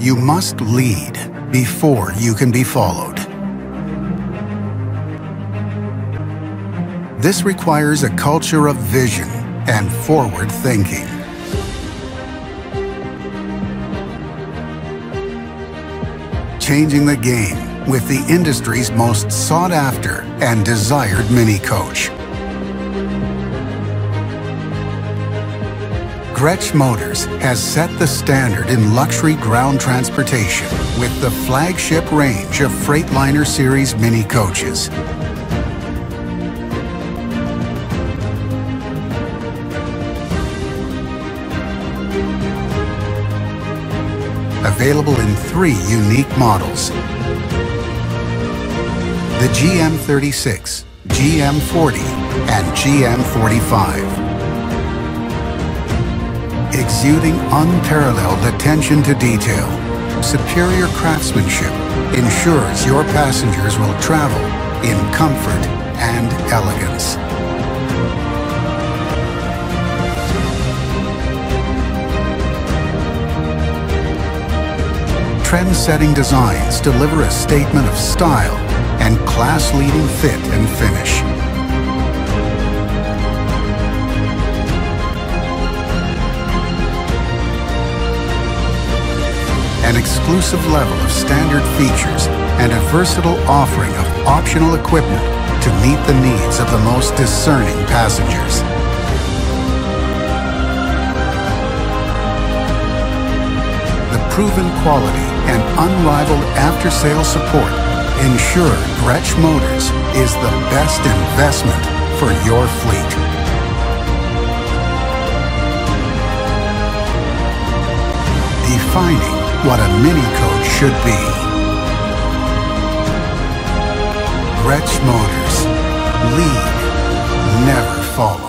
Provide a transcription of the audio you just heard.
You must lead before you can be followed. This requires a culture of vision and forward thinking. Changing the game with the industry's most sought after and desired mini coach. Grech Motors has set the standard in luxury ground transportation with the flagship range of Freightliner Series mini coaches. Available in three unique models. The GM36, GM40, and GM45 exuding unparalleled attention to detail. Superior craftsmanship ensures your passengers will travel in comfort and elegance. Trend-setting designs deliver a statement of style and class-leading fit and finish. An exclusive level of standard features, and a versatile offering of optional equipment to meet the needs of the most discerning passengers. The proven quality and unrivaled after-sale support ensure Grech Motors is the best investment for your fleet. Defining what a mini coach should be. Grech Motors. Lead, never follow.